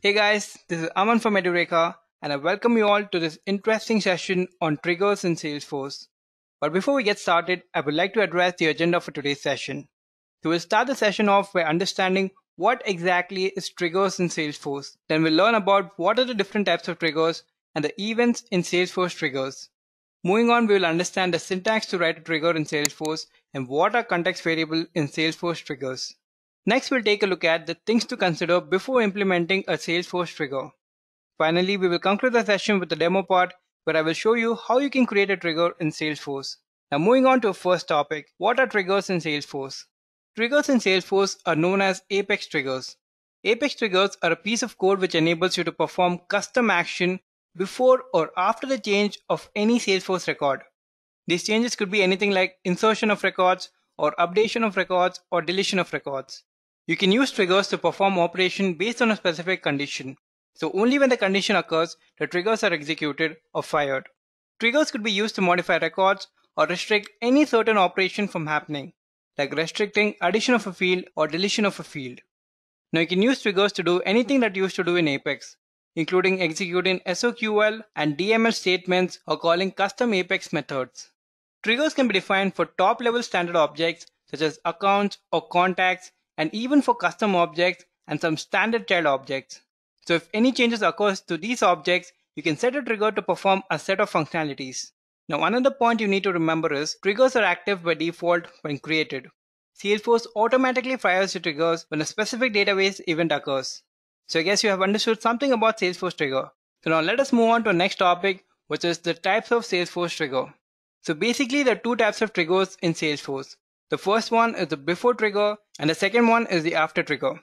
Hey guys, this is Aman from Edureka and I welcome you all to this interesting session on triggers in Salesforce. But before we get started, I would like to address the agenda for today's session. So we'll start the session off by understanding what exactly is triggers in Salesforce. Then we'll learn about what are the different types of triggers and the events in Salesforce triggers. Moving on, we will understand the syntax to write a trigger in Salesforce and what are context variable in Salesforce triggers. Next, we'll take a look at the things to consider before implementing a Salesforce trigger. Finally, we will conclude the session with the demo part where I will show you how you can create a trigger in Salesforce. Now moving on to our first topic, what are triggers in Salesforce? Triggers in Salesforce are known as Apex triggers. Apex triggers are a piece of code which enables you to perform custom action before or after the change of any Salesforce record. These changes could be anything like insertion of records or updation of records or deletion of records. You can use triggers to perform operation based on a specific condition. So only when the condition occurs, the triggers are executed or fired. Triggers could be used to modify records or restrict any certain operation from happening, like restricting addition of a field or deletion of a field. Now you can use triggers to do anything that you used to do in Apex, including executing SOQL and DML statements or calling custom Apex methods. Triggers can be defined for top level standard objects such as accounts or contacts and even for custom objects and some standard child objects. So if any changes occurs to these objects, you can set a trigger to perform a set of functionalities. Now another point you need to remember is triggers are active by default when created. Salesforce automatically fires the triggers when a specific database event occurs. So I guess you have understood something about Salesforce trigger. So now let us move on to the next topic, which is the types of Salesforce trigger. So basically there are two types of triggers in Salesforce. The first one is the before trigger and the second one is the after trigger.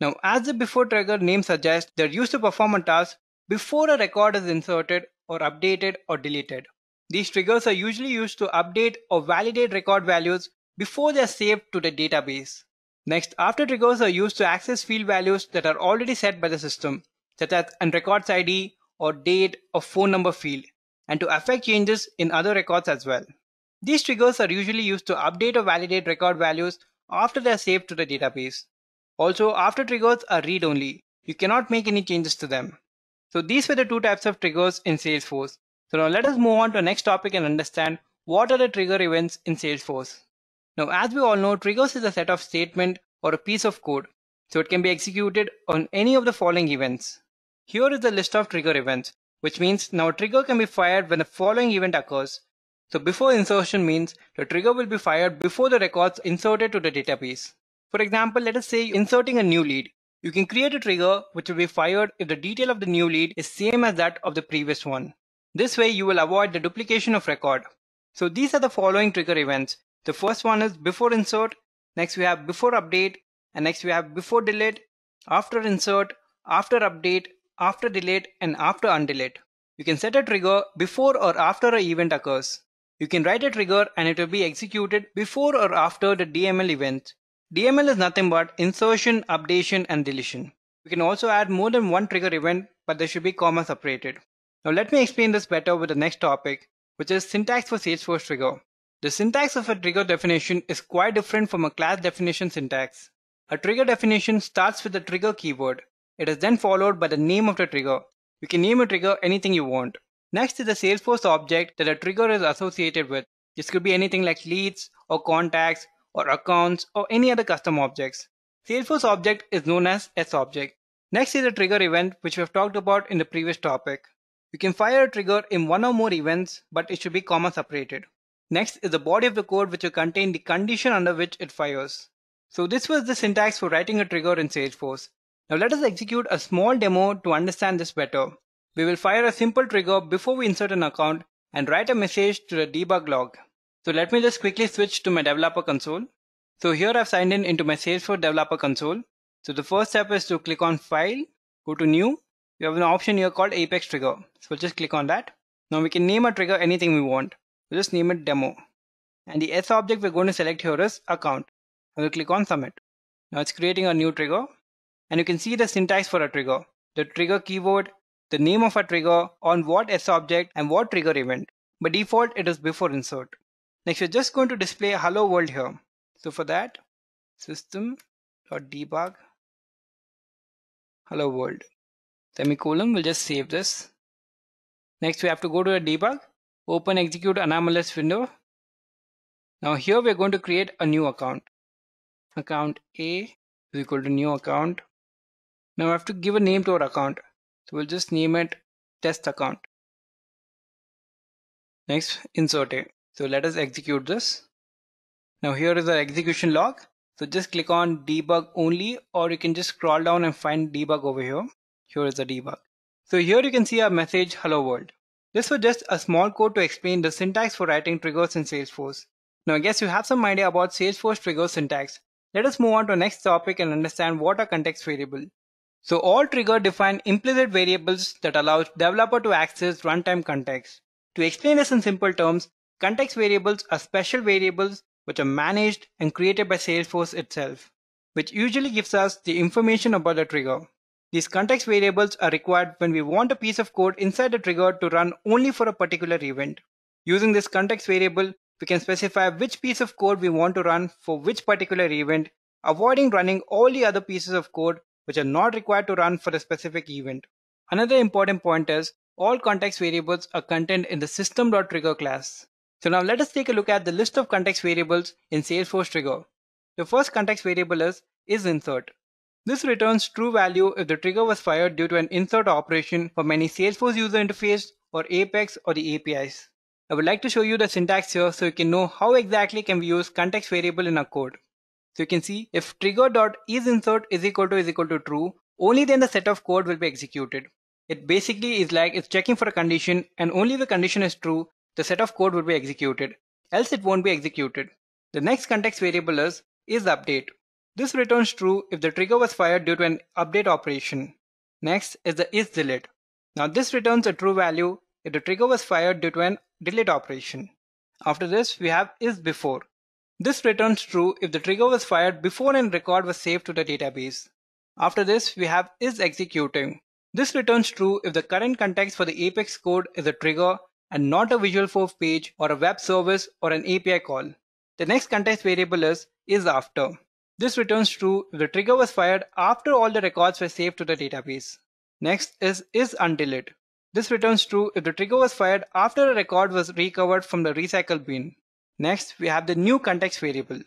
Now as the before trigger name suggests, they're used to perform a task before a record is inserted or updated or deleted. These triggers are usually used to update or validate record values before they are saved to the database. Next, after triggers are used to access field values that are already set by the system, such as an records ID or date or phone number field, and to affect changes in other records as well. These triggers are usually used to update or validate record values after they are saved to the database. Also, after triggers are read-only. You cannot make any changes to them. So these were the two types of triggers in Salesforce. So now let us move on to the next topic and understand what are the trigger events in Salesforce. Now as we all know, triggers is a set of statement or a piece of code. So it can be executed on any of the following events. Here is the list of trigger events, which means now a trigger can be fired when the following event occurs. So before insertion means the trigger will be fired before the records inserted to the database. For example, let us say inserting a new lead. You can create a trigger which will be fired if the detail of the new lead is same as that of the previous one. This way you will avoid the duplication of record. So these are the following trigger events. The first one is before insert, next we have before update, and next we have before delete, after insert, after update, after delete, and after undelete. You can set a trigger before or after an event occurs. You can write a trigger and it will be executed before or after the DML event. DML is nothing but insertion, updation, and deletion. You can also add more than one trigger event, but they should be comma separated. Now let me explain this better with the next topic, which is syntax for Salesforce trigger. The syntax of a trigger definition is quite different from a class definition syntax. A trigger definition starts with the trigger keyword. It is then followed by the name of the trigger. You can name a trigger anything you want. Next is the Salesforce object that a trigger is associated with. This could be anything like leads or contacts or accounts or any other custom objects. Salesforce object is known as S object. Next is a trigger event which we have talked about in the previous topic. You can fire a trigger in one or more events but it should be comma separated. Next is the body of the code which will contain the condition under which it fires. So this was the syntax for writing a trigger in Salesforce. Now let us execute a small demo to understand this better. We will fire a simple trigger before we insert an account and write a message to the debug log. So let me just quickly switch to my developer console. So here I've signed in into my Salesforce developer console. So the first step is to click on file, go to new. You have an option here called Apex trigger. So we'll just click on that. Now we can name a trigger anything we want. We'll just name it demo. And the S object we're going to select here is account. I will click on submit. Now it's creating a new trigger. And you can see the syntax for a trigger. The trigger keyword the name of a trigger on what S object and what trigger event. By default, it is before insert. Next, we're just going to display hello world here. So for that, system.debug hello world. semicolon. We'll just save this. Next, we have to go to a debug, open execute anonymous window. Now here we're going to create a new account. Account A is equal to new account. Now I have to give a name to our account. So we'll just name it test account. Next, insert it. So let us execute this. Now here is our execution log. So just click on debug only or you can just scroll down and find debug over here. Here is the debug. So here you can see our message hello world. This was just a small code to explain the syntax for writing triggers in Salesforce. Now I guess you have some idea about Salesforce trigger syntax. Let us move on to the next topic and understand what are context variable. So all trigger define implicit variables that allows developer to access runtime context. To explain this in simple terms, context variables are special variables which are managed and created by Salesforce itself, which usually gives us the information about the trigger. These context variables are required when we want a piece of code inside the trigger to run only for a particular event. Using this context variable, we can specify which piece of code we want to run for which particular event, avoiding running all the other pieces of code which are not required to run for a specific event. Another important point is all context variables are contained in the system.trigger class. So now let us take a look at the list of context variables in Salesforce Trigger. The first context variable is isInsert. This returns true value if the trigger was fired due to an insert operation from many Salesforce user interface or Apex or the APIs. I would like to show you the syntax here so you can know how exactly can we use context variable in our code. So you can see if trigger.isInsert is equal to is equal to true, only then the set of code will be executed. It basically is like it's checking for a condition and only if the condition is true, the set of code will be executed, else it won't be executed. The next context variable is isUpdate. This returns true if the trigger was fired due to an update operation. Next is the isDelete. Now this returns a true value if the trigger was fired due to an delete operation. After this, we have isBefore. This returns true if the trigger was fired before a record was saved to the database. After this, we have is executing. This returns true if the current context for the Apex code is a trigger and not a Visualforce page or a web service or an API call. The next context variable is is after. This returns true if the trigger was fired after all the records were saved to the database. Next is is undelete. This returns true if the trigger was fired after a record was recovered from the recycle bin. Next, we have the new context variable.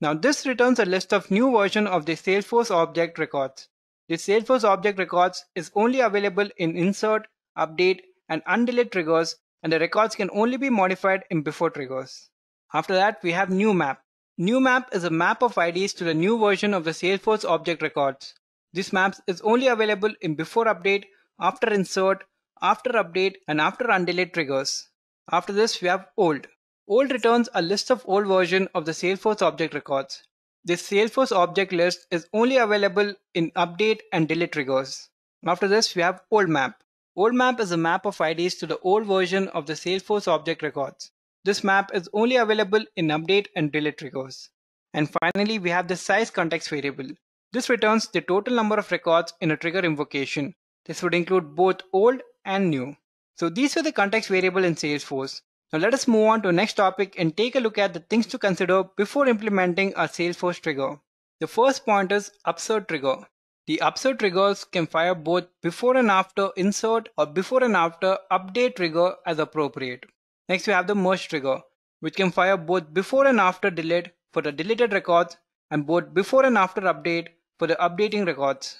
Now this returns a list of new version of the Salesforce object records. The Salesforce object records is only available in insert, update, and undelete triggers, and the records can only be modified in before triggers. After that, we have new map. New map is a map of IDs to the new version of the Salesforce object records. This map is only available in before update, after insert, after update, and after undelete triggers. After this, we have old. Old returns a list of old version of the Salesforce object records. This Salesforce object list is only available in update and delete triggers. After this, we have old map. Old map is a map of IDs to the old version of the Salesforce object records. This map is only available in update and delete triggers. And finally, we have the size context variable. This returns the total number of records in a trigger invocation. This would include both old and new. So these were the context variable in Salesforce. Now let us move on to the next topic and take a look at the things to consider before implementing a Salesforce trigger. The first point is upsert trigger. The upsert triggers can fire both before and after insert or before and after update trigger as appropriate. Next we have the merge trigger, which can fire both before and after delete for the deleted records and both before and after update for the updating records.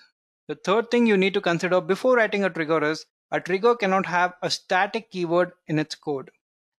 The third thing you need to consider before writing a trigger is a trigger cannot have a static keyword in its code.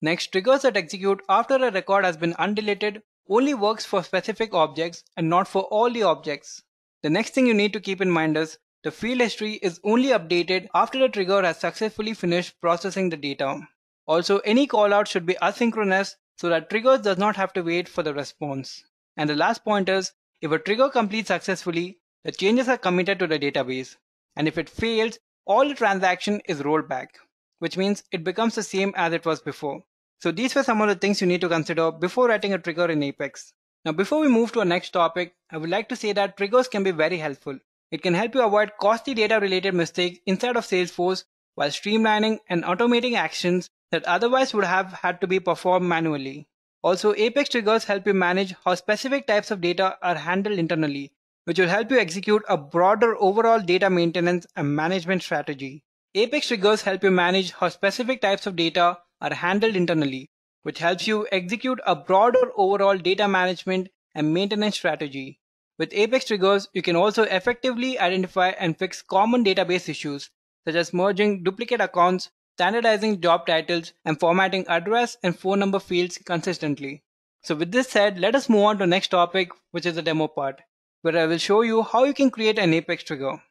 Next, triggers that execute after a record has been undeleted only works for specific objects and not for all the objects. The next thing you need to keep in mind is the field history is only updated after the trigger has successfully finished processing the data. Also, any callout should be asynchronous so that triggers does not have to wait for the response. And the last point is, if a trigger completes successfully, the changes are committed to the database. And if it fails, all the transaction is rolled back, which means it becomes the same as it was before. So these were some of the things you need to consider before writing a trigger in Apex. Now before we move to our next topic, I would like to say that triggers can be very helpful. It can help you avoid costly data related mistakes inside of Salesforce while streamlining and automating actions that otherwise would have had to be performed manually. Also, Apex triggers help you manage how specific types of data are handled internally, which will help you execute a broader overall data maintenance and management strategy. Apex triggers help you manage how specific types of data are handled internally, which helps you execute a broader overall data management and maintenance strategy. With Apex triggers, you can also effectively identify and fix common database issues, such as merging duplicate accounts, standardizing job titles, and formatting address and phone number fields consistently. So with this said, let us move on to the next topic, which is the demo part, where I will show you how you can create an Apex trigger.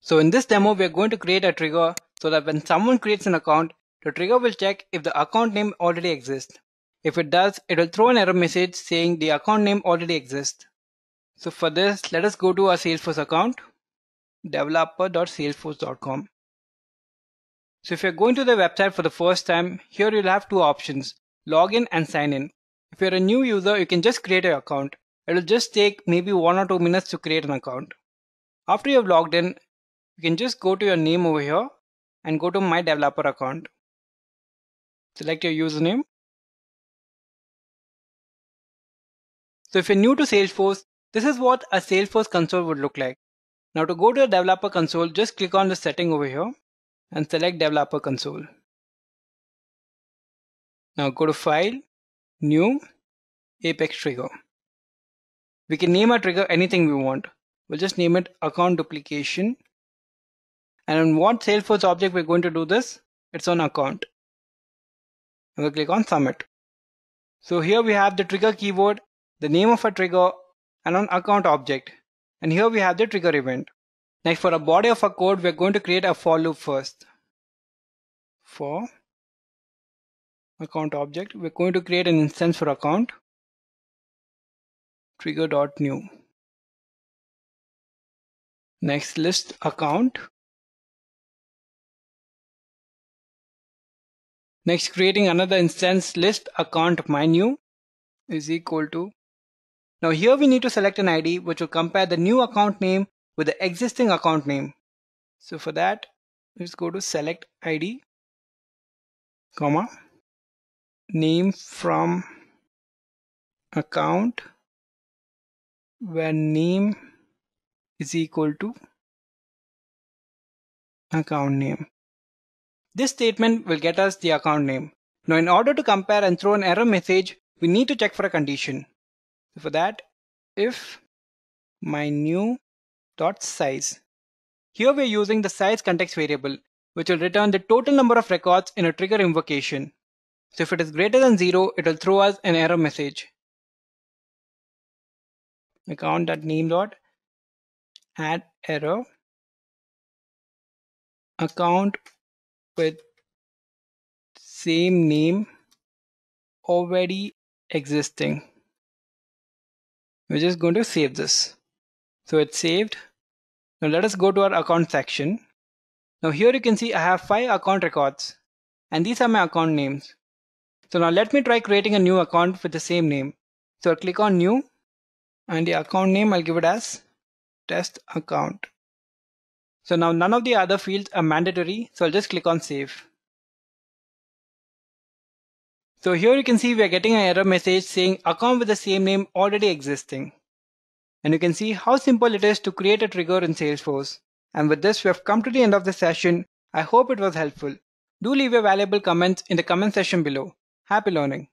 So in this demo, we are going to create a trigger so that when someone creates an account, the trigger will check if the account name already exists. If it does, it will throw an error message saying the account name already exists. So for this, let us go to our Salesforce account, developer.salesforce.com. So if you're going to the website for the first time, here you'll have two options, login and sign in. If you're a new user, you can just create an account. It'll just take maybe one or two minutes to create an account. After you have logged in, you can just go to your name over here and go to my developer account. Select your username. So if you're new to Salesforce, this is what a Salesforce console would look like. Now to go to a developer console, just click on the setting over here and select developer console. Now go to file, new, apex trigger. We can name our trigger anything we want. We'll just name it account duplication. And on what Salesforce object we're going to do this? It's on account. And we'll click on submit. So here we have the trigger keyword, the name of a trigger, and an account object. And here we have the trigger event. Next for a body of our code, we're going to create a for loop first. For account object, we're going to create an instance for account trigger.new. Next list account. Next creating another instance list account my new is equal to now here we need to select an ID which will compare the new account name with the existing account name. So for that, let's go to select ID, comma, name from account where name is equal to account name. This statement will get us the account name. Now in order to compare and throw an error message, we need to check for a condition. For that, if my new dot size. Here we're using the size context variable, which will return the total number of records in a trigger invocation. So if it is greater than zero, it will throw us an error message. Account dot name dot add error account with same name already existing we're just going to save this. So it's saved. Now let us go to our account section. Now here you can see I have five account records and these are my account names. So now let me try creating a new account with the same name. So I'll click on new and the account name I'll give it as test account. So now none of the other fields are mandatory. So I'll just click on save. So here you can see we are getting an error message saying account with the same name already existing. And you can see how simple it is to create a trigger in Salesforce. And with this, we have come to the end of the session. I hope it was helpful. Do leave your valuable comments in the comment section below. Happy learning.